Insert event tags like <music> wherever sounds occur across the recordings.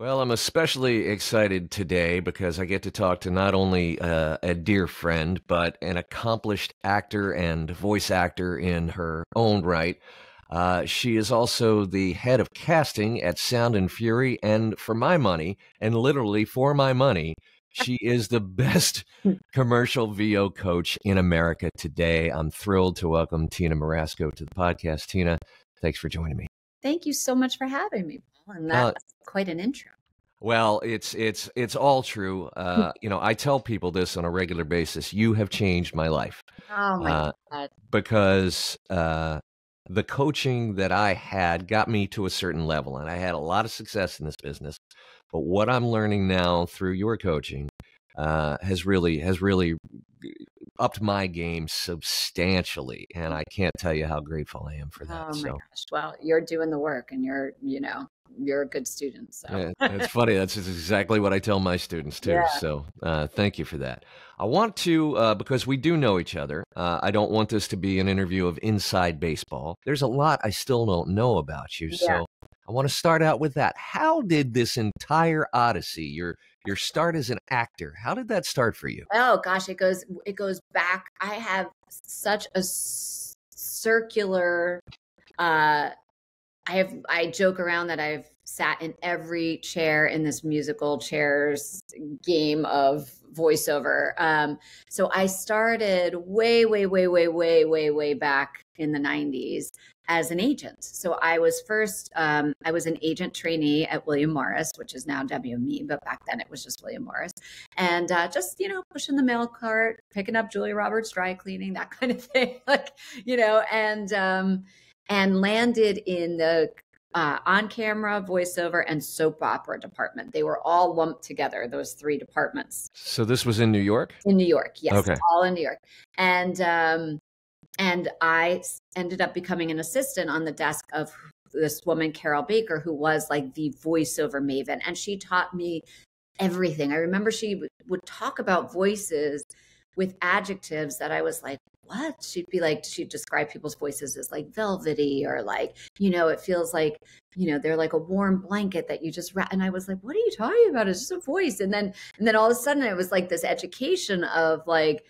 Well, I'm especially excited today because I get to talk to not only uh, a dear friend, but an accomplished actor and voice actor in her own right. Uh, she is also the head of casting at Sound and Fury. And for my money, and literally for my money, she is the <laughs> best commercial VO coach in America today. I'm thrilled to welcome Tina Morasco to the podcast. Tina, thanks for joining me. Thank you so much for having me. And that's uh, quite an intro. Well, it's it's it's all true. Uh, <laughs> you know, I tell people this on a regular basis. You have changed my life. Oh my uh, god! Because uh, the coaching that I had got me to a certain level, and I had a lot of success in this business. But what I'm learning now through your coaching uh, has really has really upped my game substantially, and I can't tell you how grateful I am for that. Oh my so. gosh! Well, you're doing the work, and you're you know you're a good student. So yeah, it's funny. That's exactly what I tell my students <laughs> too. Yeah. So uh, thank you for that. I want to uh, because we do know each other. Uh, I don't want this to be an interview of inside baseball. There's a lot I still don't know about you. Yeah. So I want to start out with that. How did this entire odyssey, your your start as an actor, how did that start for you? Oh gosh, it goes it goes back. I have such a circular uh I have I joke around that I've sat in every chair in this musical chairs game of voiceover. Um, so I started way, way, way, way, way, way, way back in the 90s as an agent. So I was first, um, I was an agent trainee at William Morris, which is now WME, but back then it was just William Morris. And uh, just, you know, pushing the mail cart, picking up Julia Roberts dry cleaning, that <laughs> kind of thing. like, you know, and, um, and landed in the uh, on camera, voiceover, and soap opera department. They were all lumped together, those three departments. So this was in New York? In New York, yes. Okay. All in New York. And, um, and I ended up becoming an assistant on the desk of this woman, Carol Baker, who was like the voiceover maven. And she taught me everything. I remember she would talk about voices with adjectives that I was like, what? She'd be like, she'd describe people's voices as like velvety or like, you know, it feels like, you know, they're like a warm blanket that you just wrap. And I was like, what are you talking about? It's just a voice. And then, and then all of a sudden it was like this education of like,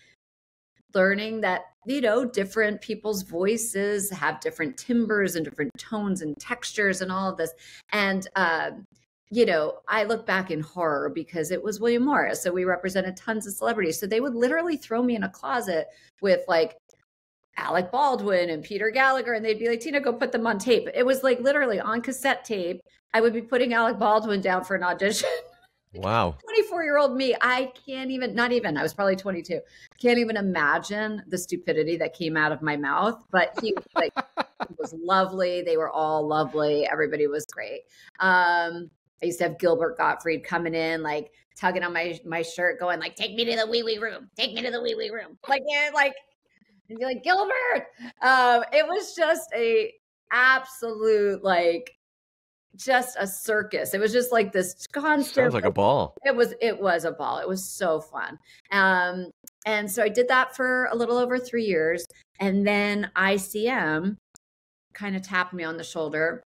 learning that you know different people's voices have different timbers and different tones and textures and all of this and um you know, I look back in horror because it was William Morris. So we represented tons of celebrities. So they would literally throw me in a closet with like Alec Baldwin and Peter Gallagher, and they'd be like, Tina, go put them on tape. It was like literally on cassette tape. I would be putting Alec Baldwin down for an audition. <laughs> Wow. 24 year old me. I can't even, not even, I was probably 22. Can't even imagine the stupidity that came out of my mouth. But he like, <laughs> was lovely. They were all lovely. Everybody was great. Um, I used to have Gilbert Gottfried coming in, like tugging on my my shirt, going like, "Take me to the wee wee room. Take me to the wee wee room." Like, yeah, like, and be like, Gilbert. Um, it was just a absolute like just a circus. It was just like this constant. Sounds like a ball. It was. It was a ball. It was so fun. Um, and so I did that for a little over three years, and then ICM kind of tapped me on the shoulder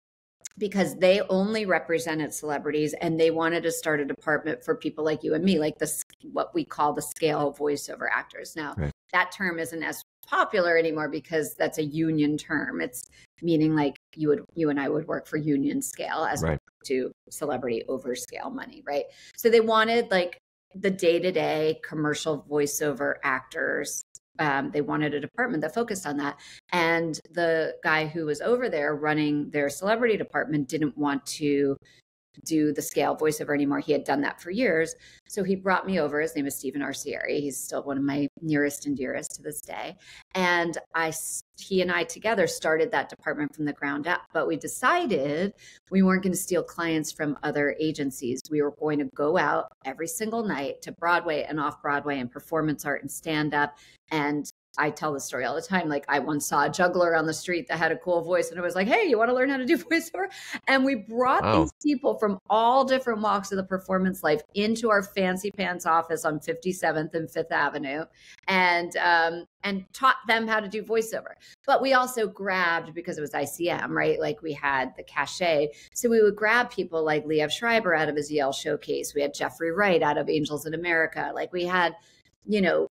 because they only represented celebrities and they wanted to start a department for people like you and me like this what we call the scale voiceover actors now right. that term isn't as popular anymore because that's a union term it's meaning like you would you and I would work for union scale as right. to celebrity over scale money right so they wanted like the day-to-day commercial voiceover actors um, they wanted a department that focused on that. And the guy who was over there running their celebrity department didn't want to do the scale voiceover anymore. He had done that for years. So he brought me over. His name is Stephen Arcieri. He's still one of my nearest and dearest to this day. And I, he and I together started that department from the ground up. But we decided we weren't going to steal clients from other agencies. We were going to go out every single night to Broadway and off Broadway and performance art and stand up and I tell the story all the time. Like I once saw a juggler on the street that had a cool voice, and I was like, "Hey, you want to learn how to do <laughs> voiceover?" And we brought wow. these people from all different walks of the performance life into our fancy pants office on 57th and Fifth Avenue, and um, and taught them how to do voiceover. But we also grabbed because it was ICM, right? Like we had the cachet, so we would grab people like Liev Schreiber out of his Yale showcase. We had Jeffrey Wright out of Angels in America. Like we had you know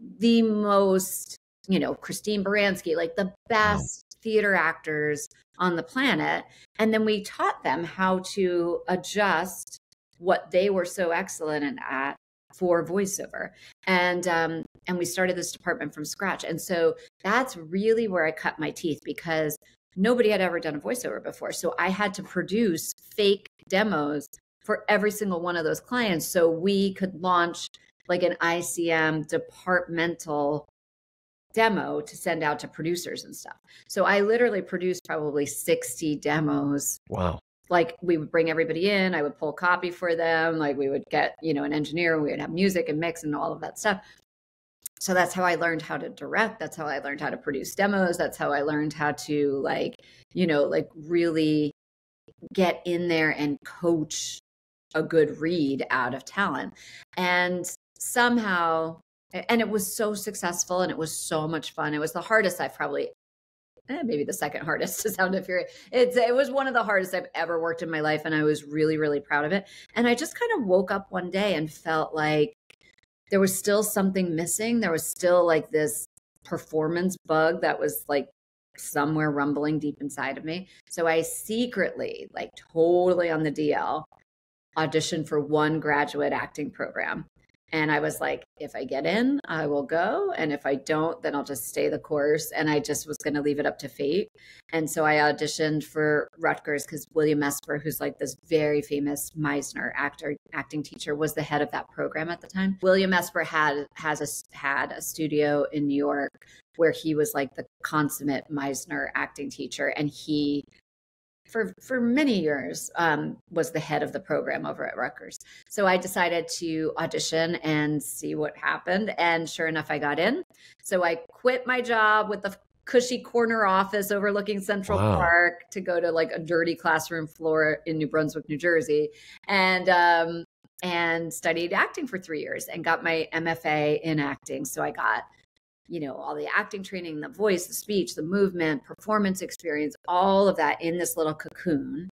the most, you know, Christine Baranski, like the best wow. theater actors on the planet. And then we taught them how to adjust what they were so excellent at for voiceover and um and we started this department from scratch and so that's really where i cut my teeth because nobody had ever done a voiceover before so i had to produce fake demos for every single one of those clients so we could launch like an ICM departmental demo to send out to producers and stuff. So I literally produced probably 60 demos. Wow. Like we would bring everybody in, I would pull copy for them, like we would get, you know, an engineer, we would have music and mix and all of that stuff. So that's how I learned how to direct, that's how I learned how to produce demos, that's how I learned how to like, you know, like really get in there and coach a good read out of talent. And somehow and it was so successful and it was so much fun. It was the hardest I've probably eh, maybe the second hardest <laughs> to Sound and Fury. It's it was one of the hardest I've ever worked in my life and I was really really proud of it. And I just kind of woke up one day and felt like there was still something missing. There was still like this performance bug that was like somewhere rumbling deep inside of me. So I secretly, like totally on the DL, auditioned for one graduate acting program and I was like, if I get in, I will go. And if I don't, then I'll just stay the course. And I just was going to leave it up to fate. And so I auditioned for Rutgers because William Esper, who's like this very famous Meisner actor, acting teacher, was the head of that program at the time. William Esper had has a, had a studio in New York where he was like the consummate Meisner acting teacher. And he for for many years um, was the head of the program over at Rutgers. So I decided to audition and see what happened, and sure enough, I got in. So I quit my job with the cushy corner office overlooking Central wow. Park to go to like a dirty classroom floor in New Brunswick, New Jersey, and um, and studied acting for three years and got my MFA in acting. So I got you know, all the acting training, the voice, the speech, the movement, performance experience, all of that in this little cocoon.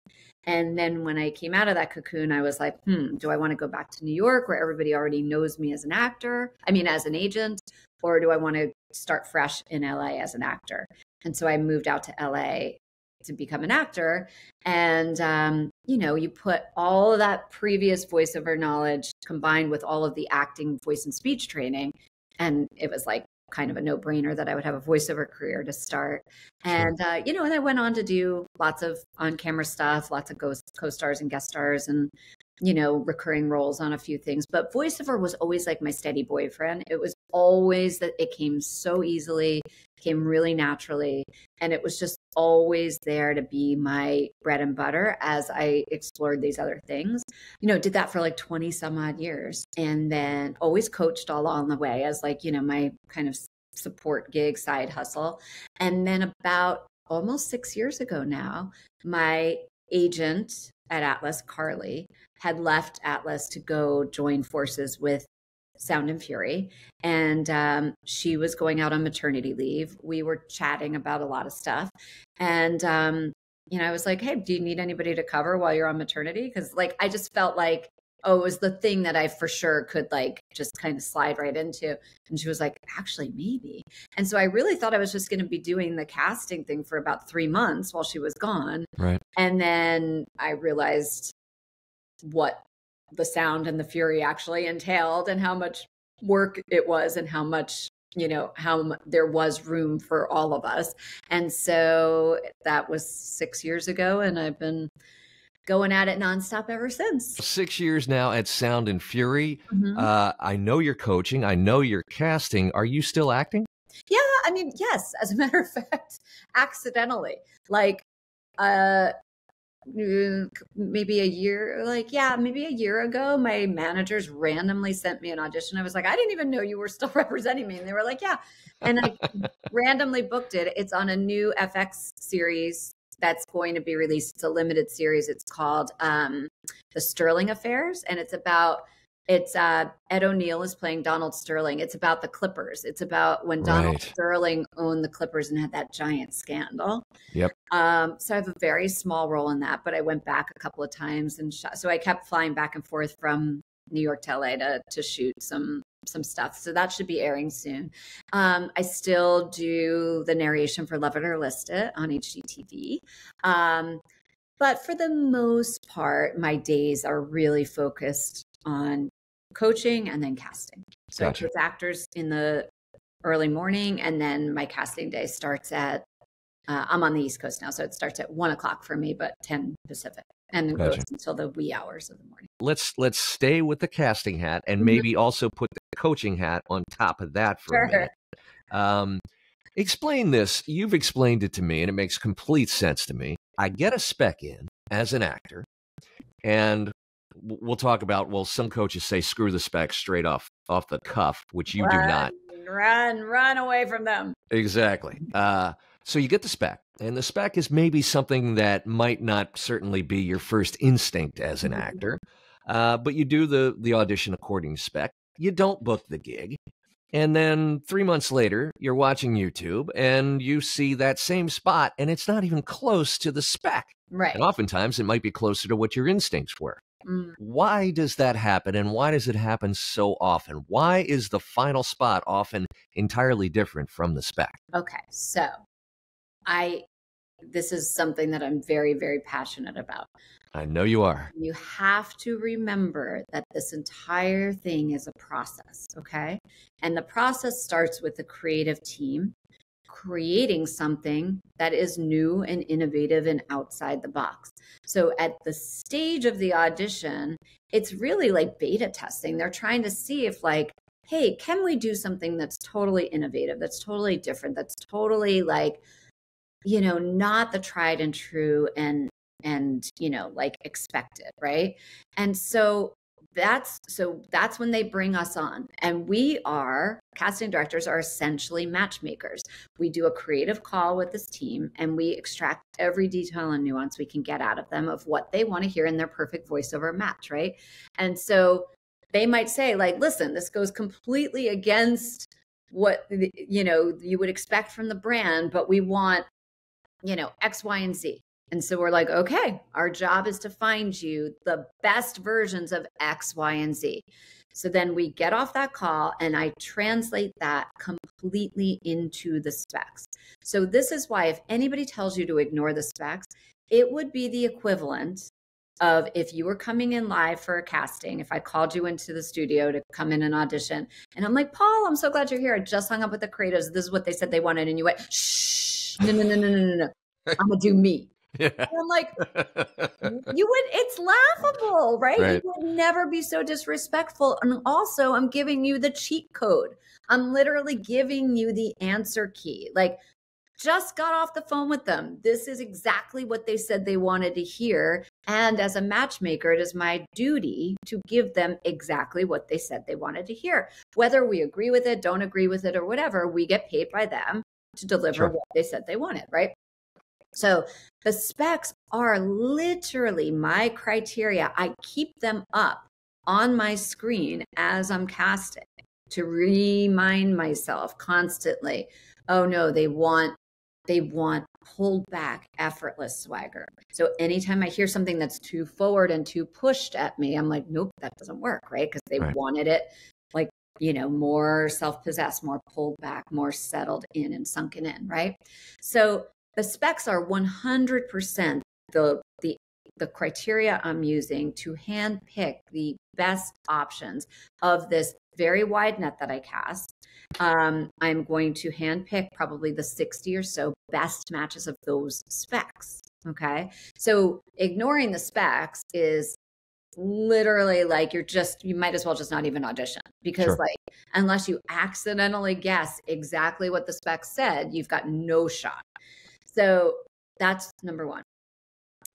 And then when I came out of that cocoon, I was like, hmm, do I want to go back to New York where everybody already knows me as an actor? I mean, as an agent, or do I want to start fresh in LA as an actor? And so I moved out to LA to become an actor. And, um, you know, you put all of that previous voiceover knowledge combined with all of the acting, voice, and speech training. And it was like, kind of a no brainer that I would have a voiceover career to start. And, uh, you know, and I went on to do lots of on camera stuff, lots of ghost co stars and guest stars and, you know, recurring roles on a few things. But voiceover was always like my steady boyfriend. It was always that it came so easily, came really naturally. And it was just always there to be my bread and butter as I explored these other things. You know, did that for like 20 some odd years and then always coached all along the way as like, you know, my kind of support gig side hustle. And then about almost six years ago now, my agent at Atlas, Carly, had left Atlas to go join forces with Sound and Fury. And um, she was going out on maternity leave. We were chatting about a lot of stuff. And, um, you know, I was like, hey, do you need anybody to cover while you're on maternity? Because, like, I just felt like, oh, it was the thing that I for sure could, like, just kind of slide right into. And she was like, actually, maybe. And so I really thought I was just going to be doing the casting thing for about three months while she was gone. Right. And then I realized what the sound and the fury actually entailed and how much work it was and how much you know how there was room for all of us. And so that was six years ago and i've been going at it nonstop ever since. Six years now at sound and fury. Mm-hmm. uh, i know you're coaching. I know you're casting. Are you still acting? Yeah i mean yes as a <laughs> matter of fact accidentally. Like uh uh, maybe a year, like, yeah, maybe a year ago, my managers randomly sent me an audition. I was like, I didn't even know you were still <laughs> representing me. And they were like, yeah. And I <laughs> randomly booked it. It's on a new FX series that's going to be released. It's a limited series. It's called um, The Sterling Affairs, and it's about it's uh, Ed O'Neill is playing Donald Sterling. It's about the Clippers. It's about when Donald right. Sterling owned the Clippers and had that giant scandal. Yep. Um, so I have a very small role in that, but I went back a couple of times and shot. So I kept flying back and forth from New York to LA to to shoot some some stuff. So that should be airing soon. Um, I still do the narration for Love It or List It on HGTV. Um, but for the most part, my days are really focused on coaching and then casting. So gotcha. I coach actors in the early morning, and then my casting day starts at. Uh, I'm on the East Coast now, so it starts at one o'clock for me, but ten Pacific, and then gotcha. goes until the wee hours of the morning. Let's let's stay with the casting hat, and mm-hmm. maybe also put the coaching hat on top of that for sure. a minute. Um, explain this. You've explained it to me, and it makes complete sense to me. I get a spec in as an actor, and we'll talk about well some coaches say screw the specs straight off off the cuff which you run, do not run run away from them exactly uh, so you get the spec and the spec is maybe something that might not certainly be your first instinct as an mm-hmm. actor uh, but you do the the audition according to spec you don't book the gig and then three months later, you're watching YouTube and you see that same spot, and it's not even close to the spec. Right. And oftentimes it might be closer to what your instincts were. Mm. Why does that happen? And why does it happen so often? Why is the final spot often entirely different from the spec? Okay. So I, this is something that I'm very, very passionate about. I know you are. You have to remember that this entire thing is a process. Okay. And the process starts with the creative team creating something that is new and innovative and outside the box. So at the stage of the audition, it's really like beta testing. They're trying to see if, like, hey, can we do something that's totally innovative, that's totally different, that's totally like, you know, not the tried and true and and you know like expected right and so that's so that's when they bring us on and we are casting directors are essentially matchmakers. We do a creative call with this team and we extract every detail and nuance we can get out of them of what they want to hear in their perfect voiceover match right? And so they might say like listen this goes completely against what you know you would expect from the brand but we want you know x y and z and so we're like, okay, our job is to find you the best versions of X, Y, and Z. So then we get off that call and I translate that completely into the specs. So this is why if anybody tells you to ignore the specs, it would be the equivalent of if you were coming in live for a casting, if I called you into the studio to come in and audition, and I'm like, Paul, I'm so glad you're here. I just hung up with the creatives. This is what they said they wanted. And you went, shh, no, no, no, no, no, no, no. <laughs> I'm gonna do me. Yeah. I'm like, <laughs> you would, it's laughable, right? right? You would never be so disrespectful. And also, I'm giving you the cheat code. I'm literally giving you the answer key. Like, just got off the phone with them. This is exactly what they said they wanted to hear. And as a matchmaker, it is my duty to give them exactly what they said they wanted to hear. Whether we agree with it, don't agree with it, or whatever, we get paid by them to deliver sure. what they said they wanted, right? So the specs are literally my criteria. I keep them up on my screen as I'm casting to remind myself constantly oh no they want they want pulled back effortless swagger so anytime i hear something that's too forward and too pushed at me i'm like nope that doesn't work right because they right. wanted it like you know more self-possessed more pulled back more settled in and sunken in right so the specs are 100% the, the, the criteria I'm using to hand pick the best options of this very wide net that I cast. Um, I'm going to hand pick probably the 60 or so best matches of those specs. Okay. So ignoring the specs is literally like you're just you might as well just not even audition because sure. like unless you accidentally guess exactly what the specs said you've got no shot so that's number one.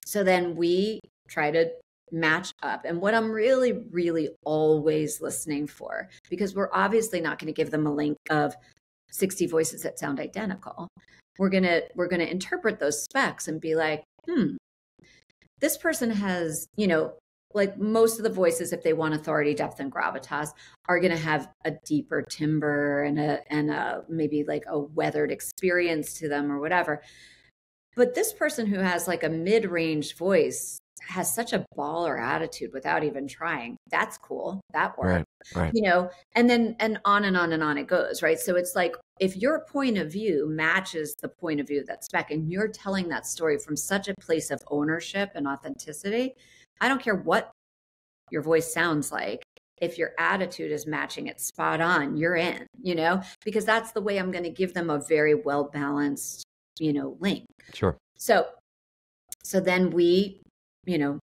So then we try to match up. And what I'm really, really always listening for, because we're obviously not going to give them a link of 60 voices that sound identical. We're gonna we're gonna interpret those specs and be like, hmm, this person has, you know, like most of the voices, if they want authority, depth, and gravitas, are going to have a deeper timbre and a and a maybe like a weathered experience to them or whatever. But this person who has like a mid-range voice has such a baller attitude without even trying. That's cool. That works. Right, right. You know, and then and on and on and on it goes, right? So it's like if your point of view matches the point of view that's spec and you're telling that story from such a place of ownership and authenticity, I don't care what your voice sounds like. If your attitude is matching it spot on, you're in, you know, because that's the way I'm going to give them a very well balanced, you know, link. Sure. So, so then we you know,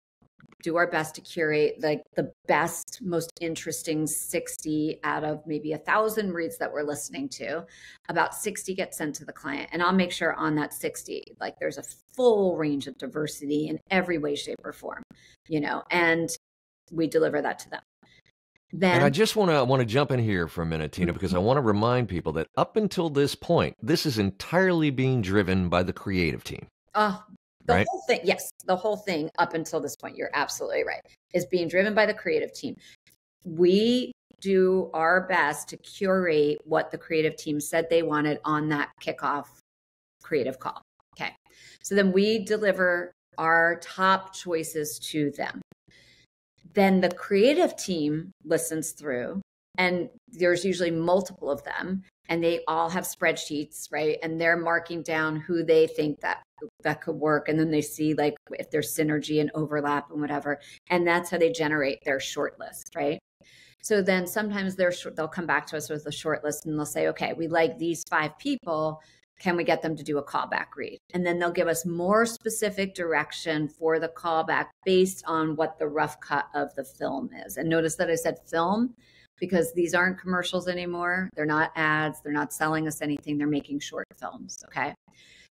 do our best to curate like the best, most interesting 60 out of maybe a thousand reads that we're listening to. About 60 get sent to the client. And I'll make sure on that 60, like there's a full range of diversity in every way, shape, or form, you know, and we deliver that to them. Then, and I just want to want to jump in here for a minute, Tina, because I want to remind people that up until this point, this is entirely being driven by the creative team. Oh, the right? whole thing, yes, the whole thing up until this point, you're absolutely right, is being driven by the creative team. We do our best to curate what the creative team said they wanted on that kickoff creative call. Okay. So then we deliver our top choices to them. Then the creative team listens through, and there's usually multiple of them, and they all have spreadsheets, right? And they're marking down who they think that that could work and then they see like if there's synergy and overlap and whatever and that's how they generate their short list right so then sometimes they're they'll come back to us with a short list and they'll say okay we like these five people can we get them to do a callback read? And then they'll give us more specific direction for the callback based on what the rough cut of the film is. And notice that i said film because these aren't commercials anymore. They're not ads. They're not selling us anything. They're making short films okay?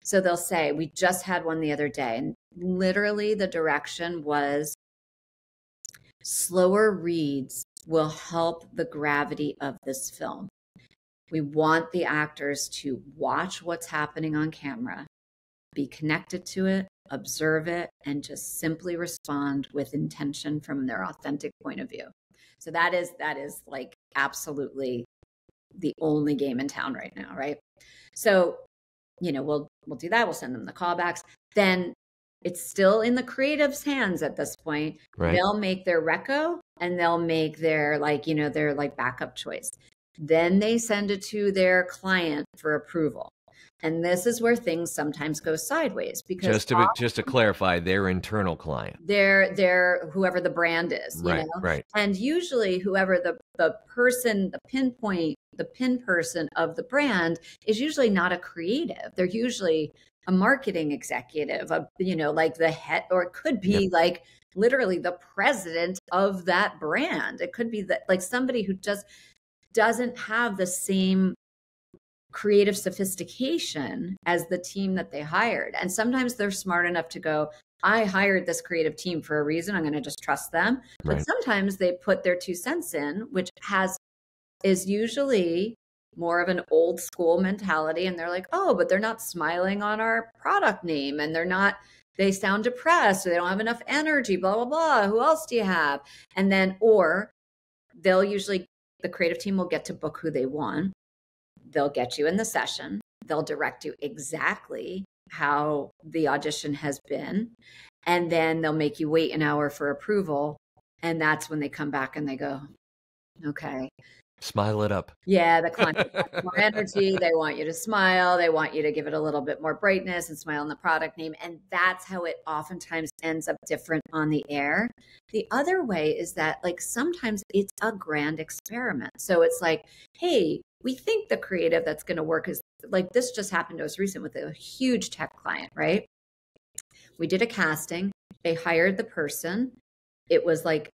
So they'll say, We just had one the other day. And literally, the direction was slower reads will help the gravity of this film. We want the actors to watch what's happening on camera, be connected to it, observe it, and just simply respond with intention from their authentic point of view. So that is that is like absolutely the only game in town right now, right? So you know, we'll we'll do that. We'll send them the callbacks. Then it's still in the creative's hands at this point. Right. They'll make their reco and they'll make their like, you know, their like backup choice. Then they send it to their client for approval. And this is where things sometimes go sideways because just to just to clarify, their internal client, their their whoever the brand is, right, know? right, and usually whoever the the person, the pinpoint, the pin person of the brand is usually not a creative. They're usually a marketing executive, a you know, like the head, or it could be yep. like literally the president of that brand. It could be that like somebody who just doesn't have the same creative sophistication as the team that they hired. And sometimes they're smart enough to go, I hired this creative team for a reason. I'm going to just trust them. Right. But sometimes they put their two cents in, which has is usually more of an old school mentality and they're like, "Oh, but they're not smiling on our product name and they're not they sound depressed or they don't have enough energy, blah blah blah. Who else do you have?" And then or they'll usually the creative team will get to book who they want. They'll get you in the session, they'll direct you exactly how the audition has been, and then they'll make you wait an hour for approval. And that's when they come back and they go, okay, Smile it up. Yeah, the client <laughs> more energy. They want you to smile. They want you to give it a little bit more brightness and smile on the product name. And that's how it oftentimes ends up different on the air. The other way is that, like, sometimes it's a grand experiment. So it's like, hey, we think the creative that's going to work is like this just happened to us recent with a huge tech client, right? We did a casting, they hired the person. It was like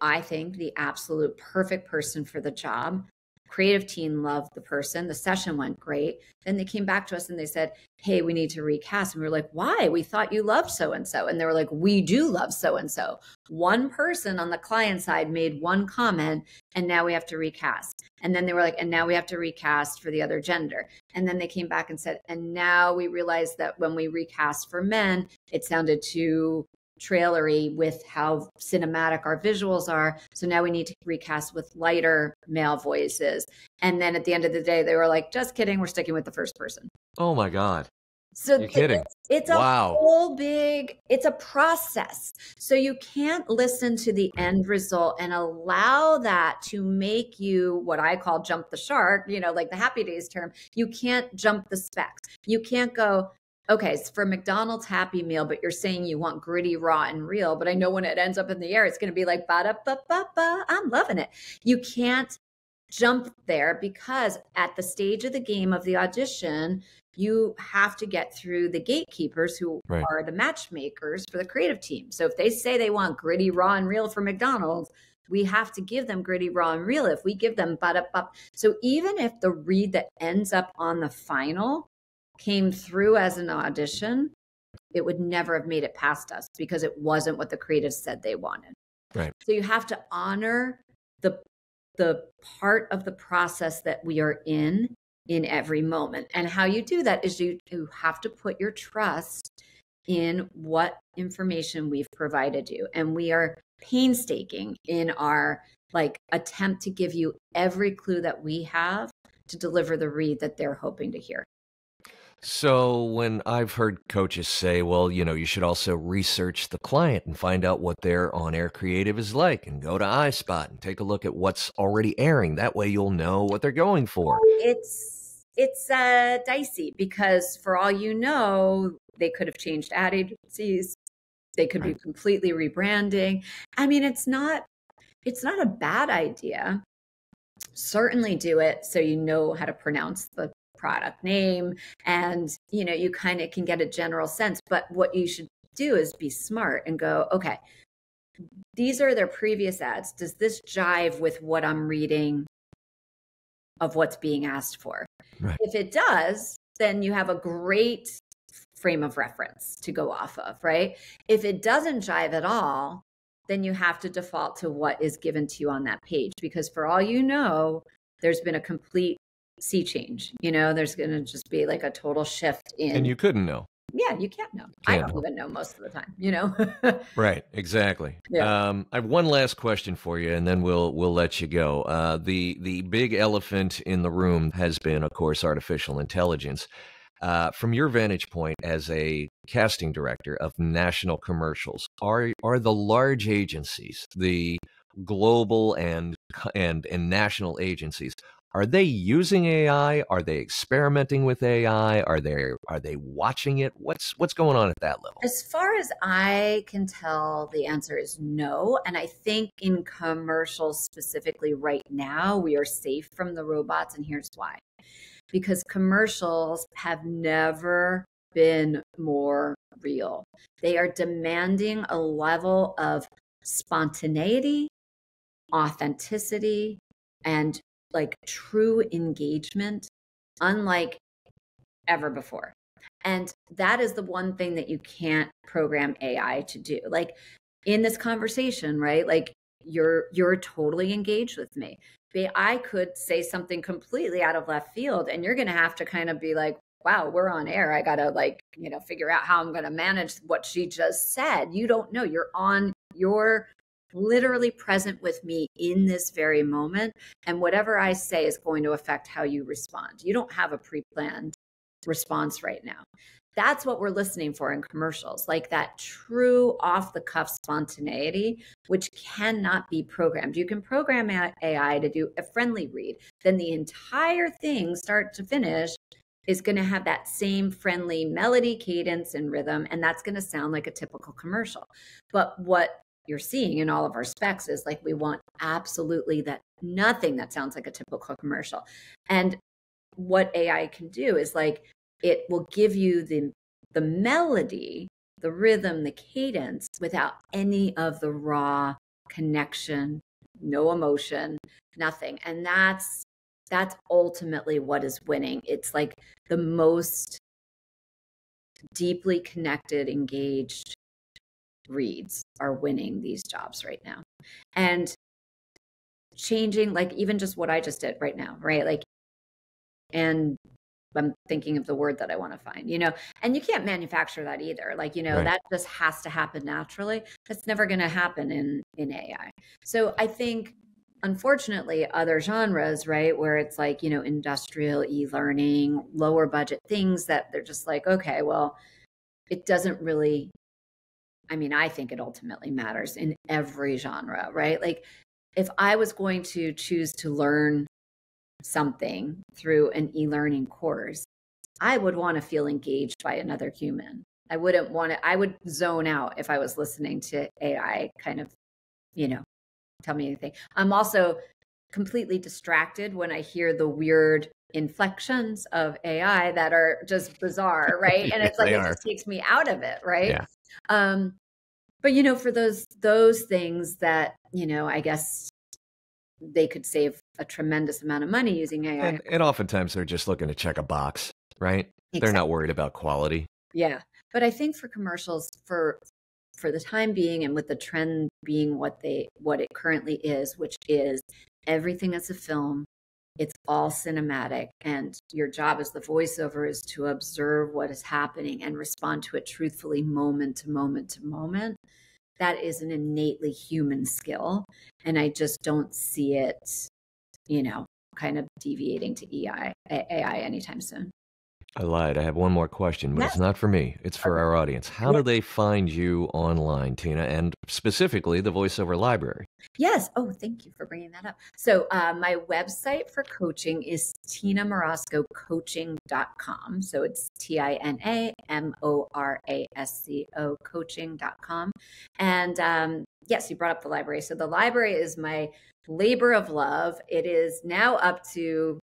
I think, the absolute perfect person for the job. creative team loved the person. The session went great. Then they came back to us and they said hey we need to recast. And we were like why? We thought you loved so and so and they were like we do love so and so one person on the client side made one comment and now we have to recast. And then they were like and now we have to recast for the other gender. And then they came back and said and now we realized that when we recast for men it sounded too trailery with how cinematic our visuals are. So now we need to recast with lighter male voices. And then at the end of the day, they were like, just kidding, we're sticking with the first person. Oh my God. So You're kidding. It's, it's a wow. whole big, it's a process. So you can't listen to the end result and allow that to make you what I call jump the shark, you know, like the happy days term. You can't jump the specs. You can't go, okay, it's for McDonald's Happy Meal, but you're saying you want gritty, raw, and real. But I know when it ends up in the air, it's going to be like ba da ba ba ba. I'm loving it. You can't jump there because at the stage of the game of the audition, you have to get through the gatekeepers who right. are the matchmakers for the creative team. So if they say they want gritty, raw, and real for McDonald's, we have to give them gritty, raw, and real. If we give them ba but up, so even if the read that ends up on the final came through as an audition, it would never have made it past us because it wasn't what the creatives said they wanted. Right. So you have to honor the the part of the process that we are in in every moment. And how you do that is you, you have to put your trust in what information we've provided you. And we are painstaking in our like attempt to give you every clue that we have to deliver the read that they're hoping to hear. So when I've heard coaches say, well, you know, you should also research the client and find out what their on-air creative is like and go to iSpot and take a look at what's already airing. That way you'll know what they're going for. It's it's uh dicey because for all you know, they could have changed ad agencies. They could right. be completely rebranding. I mean, it's not it's not a bad idea certainly do it so you know how to pronounce the product name and you know you kind of can get a general sense but what you should do is be smart and go okay these are their previous ads. Does this jive with what i'm reading of what's being asked for? Right. if it does then you have a great frame of reference to go off of right? If it doesn't jive at all then you have to default to what is given to you on that page because for all you know there's been a complete sea change. You know, there's going to just be like a total shift in. And you couldn't know. Yeah, you can't know. Can't I don't know. even know most of the time. You know. <laughs> right. Exactly. Yeah. Um, I have one last question for you, and then we'll we'll let you go. Uh, the the big elephant in the room has been, of course, artificial intelligence. Uh, from your vantage point as a casting director of national commercials, are are the large agencies, the global and and and national agencies, are they using AI? Are they experimenting with AI? Are they are they watching it? What's what's going on at that level? As far as I can tell, the answer is no. And I think in commercials specifically right now, we are safe from the robots, and here's why. Because commercials have never been more real. They are demanding a level of spontaneity, authenticity, and like true engagement unlike ever before. And that is the one thing that you can't program AI to do. Like in this conversation, right? Like you're you're totally engaged with me. I could say something completely out of left field and you're going to have to kind of be like, "Wow, we're on air. I got to like, you know, figure out how I'm going to manage what she just said." You don't know. You're on your literally present with me in this very moment. And whatever I say is going to affect how you respond. You don't have a pre planned response right now. That's what we're listening for in commercials, like that true off the cuff spontaneity, which cannot be programmed. You can program AI to do a friendly read, then the entire thing, start to finish, is going to have that same friendly melody, cadence, and rhythm. And that's going to sound like a typical commercial. But what you're seeing in all of our specs is like we want absolutely that nothing that sounds like a typical commercial. And what AI can do is like it will give you the the melody, the rhythm, the cadence without any of the raw connection, no emotion, nothing. And that's that's ultimately what is winning. It's like the most deeply connected, engaged reads are winning these jobs right now. And changing, like even just what I just did right now, right? Like, and I'm thinking of the word that I want to find, you know, and you can't manufacture that either. Like, you know, right. that just has to happen naturally. That's never going to happen in in AI. So I think unfortunately other genres right where it's like you know industrial e-learning lower budget things that they're just like okay well it doesn't really i mean i think it ultimately matters in every genre right? Like if i was going to choose to learn something through an e-learning course i would want to feel engaged by another human. I wouldn't want to i would zone out if i was listening to ai kind of you know tell me anything. I'm also completely distracted when i hear the weird inflections of ai that are just bizarre right? <laughs> And it's like it just takes me out of it right? Yeah. um but you know for those those things that you know i guess they could save a tremendous amount of money using AI. And, and oftentimes they're just looking to check a box, right? Exactly. They're not worried about quality. Yeah. But I think for commercials, for for the time being and with the trend being what they what it currently is, which is everything as a film, it's all cinematic and your job as the voiceover is to observe what is happening and respond to it truthfully moment to moment to moment that is an innately human skill. And I just don't see it, you know, kind of deviating to AI anytime soon. I lied. I have one more question, but it's not for me. It's for our audience. How do they find you online, Tina, and specifically the voiceover library? Yes. Oh, thank you for bringing that up. So, uh, my website for coaching is tinamorascocoaching.com. So, it's T I N A M O R A S C O coaching.com. And um, yes, you brought up the library. So, the library is my labor of love. It is now up to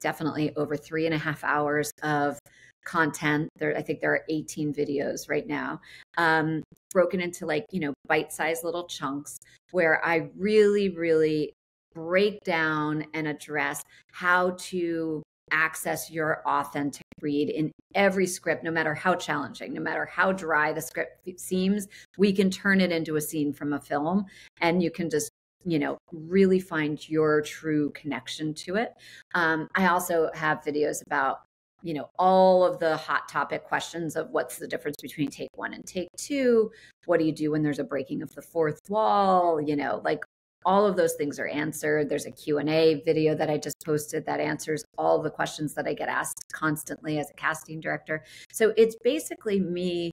definitely over three and a half hours of content. There, I think there are 18 videos right now, um, broken into like, you know, bite sized little chunks where I really, really break down and address how to access your authentic read in every script, no matter how challenging, no matter how dry the script seems, we can turn it into a scene from a film and you can just you know really find your true connection to it. Um, i also have videos about you know all of the hot topic questions of what's the difference between take one and take two? What do you do when there's a breaking of the fourth wall? You know like all of those things are answered. There's a q&a video that i just posted that answers all the questions that i get asked constantly as a casting director. So it's basically me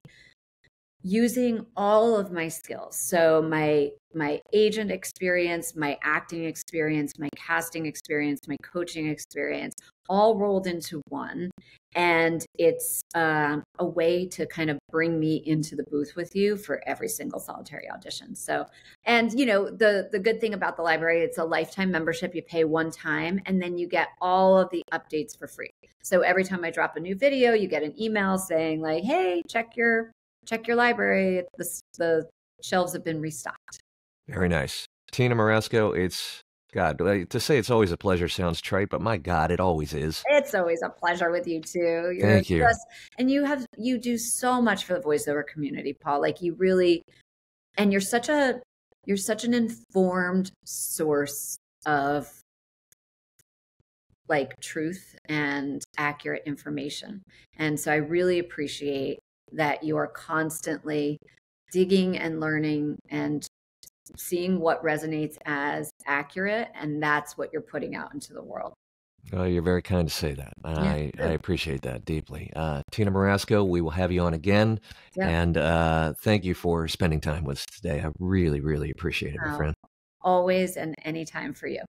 using all of my skills. So my my agent experience my acting experience my casting experience my coaching experience all rolled into one. And it's um, a way to kind of bring me into the booth with you for every single solitary audition. So and you know the the good thing about the library it's a lifetime membership. You pay one time and then you get all of the updates for free. So every time i drop a new video you get an email saying like hey check your check your library. The, the shelves have been restocked. Very nice. Tina Morasco, it's God, uh, to say it's always a pleasure sounds trite, but my God, it always is. It's always a pleasure with you too. You're Thank you. and you have you do so much for the voiceover community, Paul. Like you really, and you're such a you're such an informed source of like truth and accurate information. And so I really appreciate that you are constantly digging and learning and seeing what resonates as accurate and that's what you're putting out into the world Oh, you're very kind to say that. I, I appreciate that deeply. Uh, Tina Morasco, we will have you on again. Yeah. And uh, thank you for spending time with us today. I really, really appreciate it, my friend. Always and anytime for you.